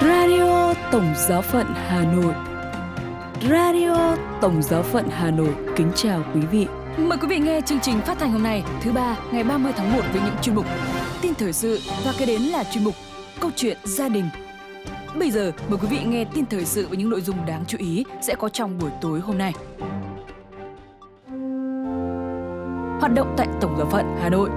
Radio Tổng Giáo phận Hà Nội Radio Tổng Giáo phận Hà Nội kính chào quý vị. Mời quý vị nghe chương trình phát thanh hôm nay, thứ ba, ngày 30 tháng 1 với những chuyên mục tin thời sự và kế đến là chuyên mục câu chuyện gia đình. Bây giờ mời quý vị nghe tin thời sự với những nội dung đáng chú ý sẽ có trong buổi tối hôm nay. Hoạt động tại Tổng giáo phận Hà Nội.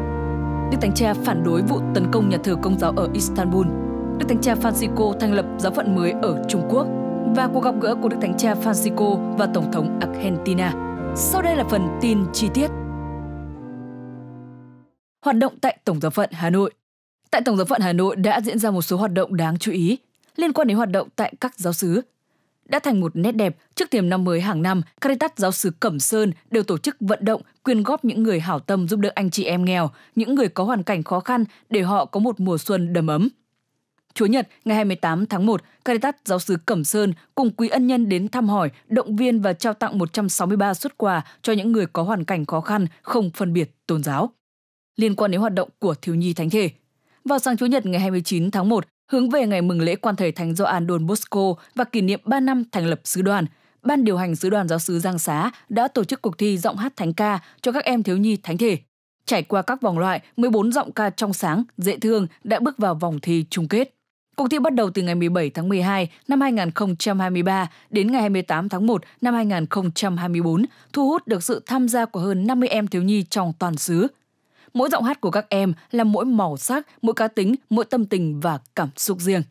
Đức Thánh Cha phản đối vụ tấn công nhà thờ Công giáo ở Istanbul. Đức Thánh Cha Francisco thành lập giáo phận mới ở Trung Quốc và cuộc gặp gỡ của Đức Thánh Cha Francisco và Tổng thống Argentina. Sau đây là phần tin chi tiết. Hoạt động tại Tổng giáo phận Hà Nội. Tại Tổng giáo phận Hà Nội đã diễn ra một số hoạt động đáng chú ý liên quan đến hoạt động tại các giáo sứ Đã thành một nét đẹp, trước thềm năm mới hàng năm, Caritas giáo sứ Cẩm Sơn đều tổ chức vận động quyên góp những người hảo tâm giúp đỡ anh chị em nghèo, những người có hoàn cảnh khó khăn để họ có một mùa xuân đầm ấm. Chúa Nhật ngày 28 tháng 1, Caritas giáo sứ Cẩm Sơn cùng quý ân nhân đến thăm hỏi, động viên và trao tặng 163 xuất quà cho những người có hoàn cảnh khó khăn, không phân biệt tôn giáo. Liên quan đến hoạt động của thiếu nhi thánh thể. Vào sáng Chủ nhật ngày 29 tháng 1, hướng về ngày mừng lễ quan thầy Thánh Gioan Don Bosco và kỷ niệm 3 năm thành lập sứ đoàn, Ban điều hành sứ đoàn giáo sứ Giang Xá đã tổ chức cuộc thi giọng hát thánh ca cho các em thiếu nhi thánh thể. Trải qua các vòng loại, 14 giọng ca trong sáng, dễ thương đã bước vào vòng thi chung kết. Cuộc thi bắt đầu từ ngày 17 tháng 12 năm 2023 đến ngày 28 tháng 1 năm 2024, thu hút được sự tham gia của hơn 50 em thiếu nhi trong toàn xứ. Mỗi giọng hát của các em là mỗi màu sắc, mỗi cá tính, mỗi tâm tình và cảm xúc riêng.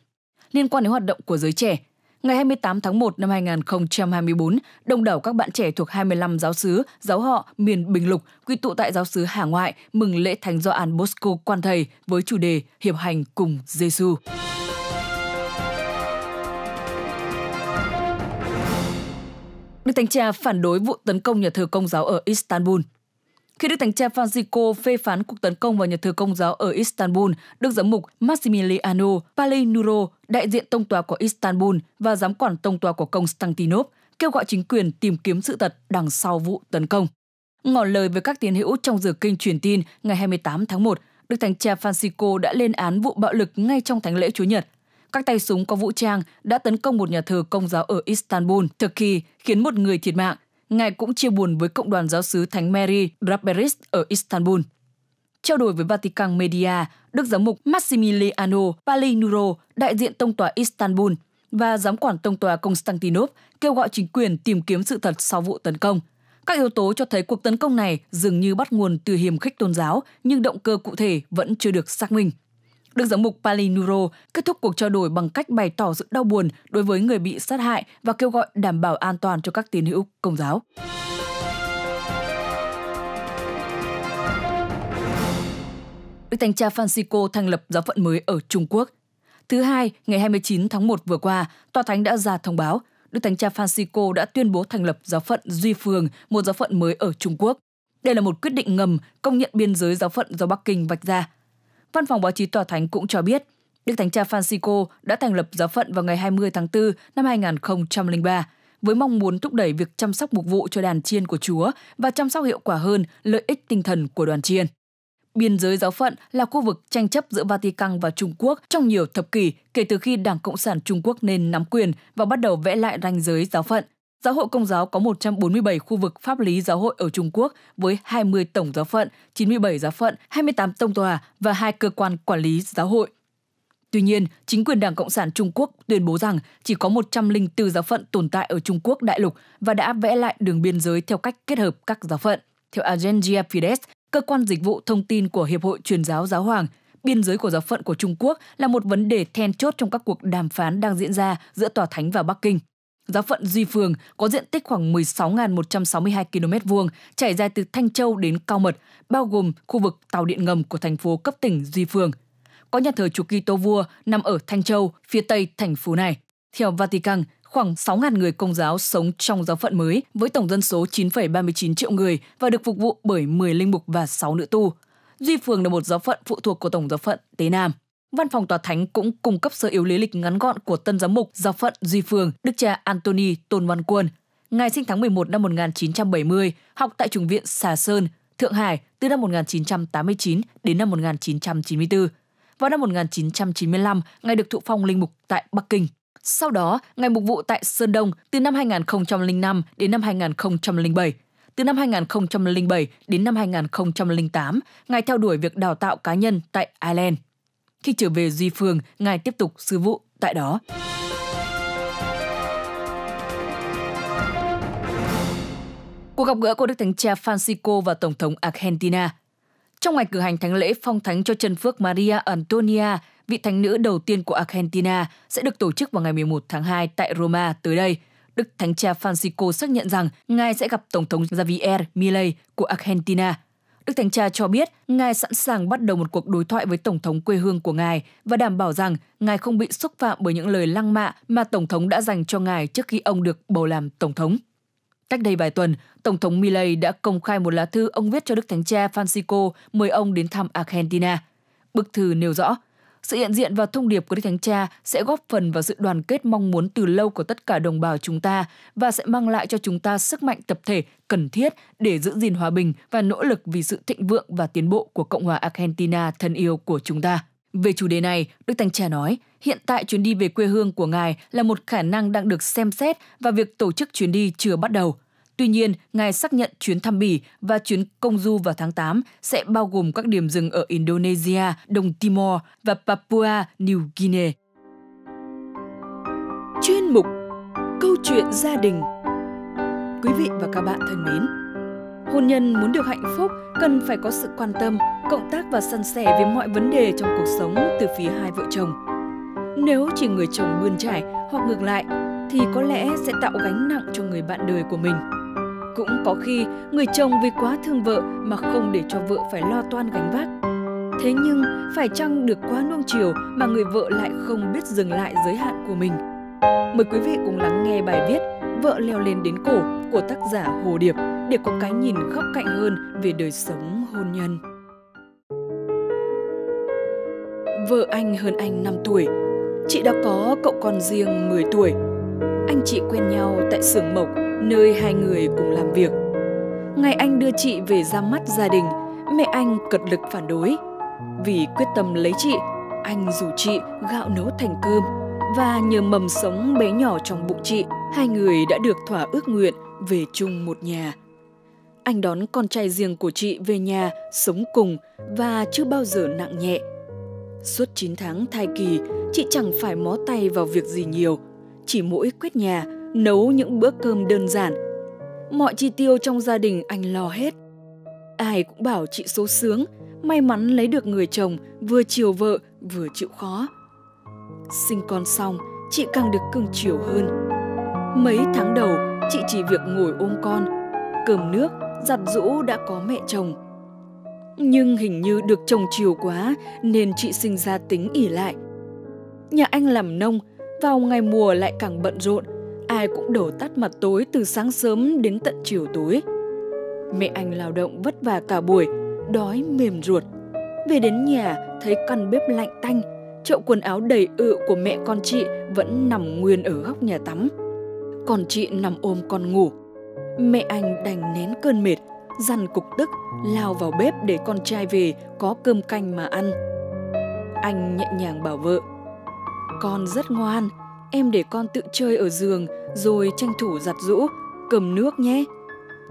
Liên quan đến hoạt động của giới trẻ, Ngày 28 tháng 1 năm 2024, đông đảo các bạn trẻ thuộc 25 giáo sứ, giáo họ miền Bình Lục quy tụ tại giáo sứ Hà Ngoại mừng lễ Thánh Gioan Bosco Quan Thầy với chủ đề Hiệp hành cùng Giêsu. xu Đức Thánh Cha phản đối vụ tấn công nhà thờ công giáo ở Istanbul. Khi Đức Thánh Cha Francisco phê phán cuộc tấn công vào nhà thờ công giáo ở Istanbul, Đức Giám mục Maximiliano Palinuro, đại diện tông tòa của Istanbul và giám quản tông tòa của Constantinople, kêu gọi chính quyền tìm kiếm sự thật đằng sau vụ tấn công. Ngỏ lời với các tín hữu trong giờ kinh truyền tin ngày 28 tháng 1, Đức Thánh Cha Francisco đã lên án vụ bạo lực ngay trong thánh lễ Chúa Nhật – các tay súng có vũ trang đã tấn công một nhà thờ công giáo ở Istanbul, Turkey, khiến một người thiệt mạng. Ngài cũng chia buồn với cộng đoàn giáo sứ Thánh Mary Draperis ở Istanbul. Trao đổi với Vatican Media, Đức Giám mục Massimiliano Palinuro, đại diện tông tòa Istanbul và giám quản tông tòa Constantinople kêu gọi chính quyền tìm kiếm sự thật sau vụ tấn công. Các yếu tố cho thấy cuộc tấn công này dường như bắt nguồn từ hiềm khích tôn giáo, nhưng động cơ cụ thể vẫn chưa được xác minh. Đức giám mục Palinuro kết thúc cuộc trao đổi bằng cách bày tỏ sự đau buồn đối với người bị sát hại và kêu gọi đảm bảo an toàn cho các tín hữu công giáo. Đức Thánh cha Francisco thành lập giáo phận mới ở Trung Quốc. Thứ hai, ngày 29 tháng 1 vừa qua, Tòa Thánh đã ra thông báo Đức Thánh cha Francisco đã tuyên bố thành lập giáo phận Duy Phường, một giáo phận mới ở Trung Quốc. Đây là một quyết định ngầm công nhận biên giới giáo phận do Bắc Kinh vạch ra – Văn phòng báo chí Tòa Thánh cũng cho biết, Đức Thánh cha Francisco đã thành lập giáo phận vào ngày 20 tháng 4 năm 2003 với mong muốn thúc đẩy việc chăm sóc mục vụ cho đàn chiên của Chúa và chăm sóc hiệu quả hơn lợi ích tinh thần của đoàn chiên. Biên giới giáo phận là khu vực tranh chấp giữa Vatican và Trung Quốc trong nhiều thập kỷ kể từ khi Đảng Cộng sản Trung Quốc nên nắm quyền và bắt đầu vẽ lại ranh giới giáo phận. Giáo hội Công giáo có 147 khu vực pháp lý giáo hội ở Trung Quốc với 20 tổng giáo phận, 97 giáo phận, 28 tông tòa và hai cơ quan quản lý giáo hội. Tuy nhiên, chính quyền Đảng Cộng sản Trung Quốc tuyên bố rằng chỉ có 104 giáo phận tồn tại ở Trung Quốc đại lục và đã vẽ lại đường biên giới theo cách kết hợp các giáo phận. Theo Agencia Fides, cơ quan dịch vụ thông tin của Hiệp hội Truyền giáo Giáo hoàng, biên giới của giáo phận của Trung Quốc là một vấn đề then chốt trong các cuộc đàm phán đang diễn ra giữa Tòa Thánh và Bắc Kinh. Giáo phận Duy Phường có diện tích khoảng 16.162 km vuông, trải dài từ Thanh Châu đến Cao Mật, bao gồm khu vực tàu điện ngầm của thành phố cấp tỉnh Duy Phường. Có nhà thờ Chúa Kitô vua nằm ở Thanh Châu, phía tây thành phố này. Theo Vatican, khoảng 6.000 người công giáo sống trong giáo phận mới với tổng dân số 9,39 triệu người và được phục vụ bởi 10 linh mục và 6 nữ tu. Duy Phường là một giáo phận phụ thuộc của Tổng giáo phận Tế Nam. Văn phòng tòa thánh cũng cung cấp sơ yếu lý lịch ngắn gọn của tân giám mục giáo phận Duy Phương, Đức cha Anthony Tôn Văn Quân. Ngài sinh tháng 11 năm 1970, học tại Trung viện Xà Sơn, Thượng Hải từ năm 1989 đến năm 1994. Vào năm 1995, ngài được thụ phong linh mục tại Bắc Kinh. Sau đó, ngài mục vụ tại Sơn Đông từ năm 2005 đến năm 2007. Từ năm 2007 đến năm 2008, ngài theo đuổi việc đào tạo cá nhân tại Ireland. Khi trở về Duy Phương, ngài tiếp tục sứ vụ tại đó. Cuộc gặp gỡ của Đức Thánh Cha Francisco và Tổng thống Argentina. Trong ngày cử hành thánh lễ phong thánh cho chân phước Maria Antonia, vị thánh nữ đầu tiên của Argentina, sẽ được tổ chức vào ngày 11 tháng 2 tại Roma tới đây. Đức Thánh Cha Francisco xác nhận rằng Ngài sẽ gặp Tổng thống Javier Milei của Argentina. Đức Thánh Cha cho biết Ngài sẵn sàng bắt đầu một cuộc đối thoại với Tổng thống quê hương của Ngài và đảm bảo rằng Ngài không bị xúc phạm bởi những lời lăng mạ mà Tổng thống đã dành cho Ngài trước khi ông được bầu làm Tổng thống. Cách đây vài tuần, Tổng thống Milei đã công khai một lá thư ông viết cho Đức Thánh Cha Francisco mời ông đến thăm Argentina. Bức thư nêu rõ, sự hiện diện và thông điệp của Đức Thánh Cha sẽ góp phần vào sự đoàn kết mong muốn từ lâu của tất cả đồng bào chúng ta và sẽ mang lại cho chúng ta sức mạnh tập thể cần thiết để giữ gìn hòa bình và nỗ lực vì sự thịnh vượng và tiến bộ của Cộng hòa Argentina thân yêu của chúng ta. Về chủ đề này, Đức Thánh Cha nói, hiện tại chuyến đi về quê hương của Ngài là một khả năng đang được xem xét và việc tổ chức chuyến đi chưa bắt đầu. Tuy nhiên, Ngài xác nhận chuyến thăm Bỉ và chuyến công du vào tháng 8 sẽ bao gồm các điểm dừng ở Indonesia, Đông Timor và Papua New Guinea. Chuyên mục Câu chuyện gia đình Quý vị và các bạn thân mến, hôn nhân muốn được hạnh phúc cần phải có sự quan tâm, cộng tác và săn sẻ với mọi vấn đề trong cuộc sống từ phía hai vợ chồng. Nếu chỉ người chồng bươn trải hoặc ngược lại thì có lẽ sẽ tạo gánh nặng cho người bạn đời của mình. Cũng có khi người chồng vì quá thương vợ mà không để cho vợ phải lo toan gánh vác. Thế nhưng phải chăng được quá nuông chiều mà người vợ lại không biết dừng lại giới hạn của mình? Mời quý vị cùng lắng nghe bài viết Vợ leo lên đến cổ của tác giả Hồ Điệp để có cái nhìn góc cạnh hơn về đời sống hôn nhân. Vợ anh hơn anh 5 tuổi, chị đã có cậu con riêng 10 tuổi. Anh chị quen nhau tại xưởng mộc nơi hai người cùng làm việc. Ngày anh đưa chị về ra mắt gia đình, mẹ anh cật lực phản đối. Vì quyết tâm lấy chị, anh rủ chị gạo nấu thành cơm và nhờ mầm sống bé nhỏ trong bụng chị, hai người đã được thỏa ước nguyện về chung một nhà. Anh đón con trai riêng của chị về nhà sống cùng và chưa bao giờ nặng nhẹ. Suốt 9 tháng thai kỳ, chị chẳng phải mó tay vào việc gì nhiều, chỉ mỗi quét nhà, nấu những bữa cơm đơn giản. Mọi chi tiêu trong gia đình anh lo hết. Ai cũng bảo chị số sướng, may mắn lấy được người chồng vừa chiều vợ vừa chịu khó. Sinh con xong, chị càng được cưng chiều hơn. Mấy tháng đầu, chị chỉ việc ngồi ôm con, cơm nước, giặt rũ đã có mẹ chồng. Nhưng hình như được chồng chiều quá nên chị sinh ra tính ỉ lại. Nhà anh làm nông, vào ngày mùa lại càng bận rộn, ai cũng đổ tắt mặt tối từ sáng sớm đến tận chiều tối. Mẹ anh lao động vất vả cả buổi, đói mềm ruột. Về đến nhà thấy căn bếp lạnh tanh, chậu quần áo đầy ự của mẹ con chị vẫn nằm nguyên ở góc nhà tắm. Còn chị nằm ôm con ngủ. Mẹ anh đành nén cơn mệt, dằn cục tức, lao vào bếp để con trai về có cơm canh mà ăn. Anh nhẹ nhàng bảo vợ, con rất ngoan, em để con tự chơi ở giường rồi tranh thủ giặt rũ, cầm nước nhé.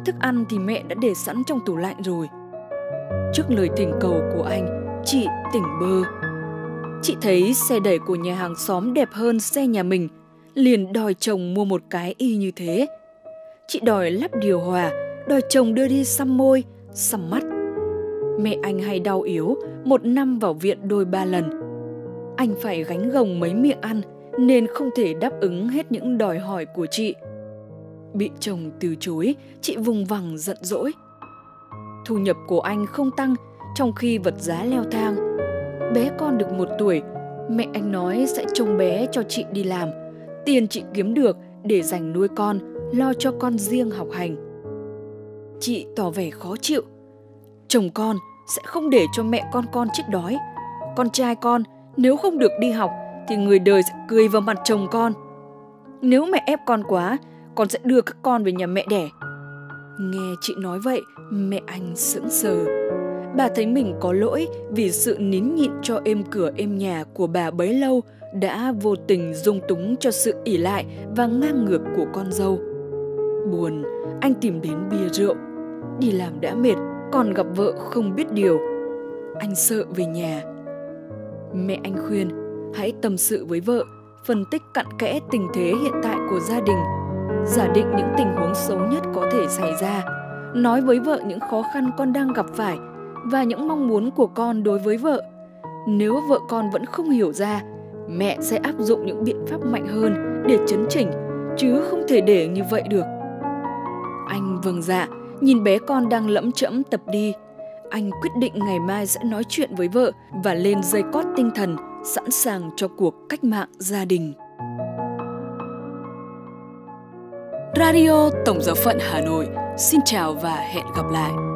Thức ăn thì mẹ đã để sẵn trong tủ lạnh rồi. Trước lời thỉnh cầu của anh, chị tỉnh bơ. Chị thấy xe đẩy của nhà hàng xóm đẹp hơn xe nhà mình, liền đòi chồng mua một cái y như thế. Chị đòi lắp điều hòa, đòi chồng đưa đi xăm môi, xăm mắt. Mẹ anh hay đau yếu, một năm vào viện đôi ba lần. Anh phải gánh gồng mấy miệng ăn, nên không thể đáp ứng hết những đòi hỏi của chị. Bị chồng từ chối, chị vùng vằng giận dỗi. Thu nhập của anh không tăng trong khi vật giá leo thang. Bé con được một tuổi, mẹ anh nói sẽ trông bé cho chị đi làm. Tiền chị kiếm được để dành nuôi con, lo cho con riêng học hành. Chị tỏ vẻ khó chịu. Chồng con sẽ không để cho mẹ con con chết đói. Con trai con nếu không được đi học thì người đời sẽ cười vào mặt chồng con. Nếu mẹ ép con quá, con sẽ đưa các con về nhà mẹ đẻ. Nghe chị nói vậy, mẹ anh sững sờ. bà thấy mình có lỗi vì sự nín nhịn cho êm cửa êm nhà của bà bấy lâu đã vô tình dung túng cho sự ỉ lại và ngang ngược của con dâu. Buồn, anh tìm đến bia rượu. Đi làm đã mệt, còn gặp vợ không biết điều. Anh sợ về nhà. Mẹ anh khuyên, hãy tâm sự với vợ, phân tích cặn kẽ tình thế hiện tại của gia đình, giả định những tình huống xấu nhất có thể xảy ra, nói với vợ những khó khăn con đang gặp phải và những mong muốn của con đối với vợ. Nếu vợ con vẫn không hiểu ra, mẹ sẽ áp dụng những biện pháp mạnh hơn để chấn chỉnh, chứ không thể để như vậy được. Anh vâng dạ, nhìn bé con đang lẫm chẫm tập đi. Anh quyết định ngày mai sẽ nói chuyện với vợ và lên dây cót tinh thần, sẵn sàng cho cuộc cách mạng gia đình. Radio Tổng giáo phận Hà Nội xin chào và hẹn gặp lại.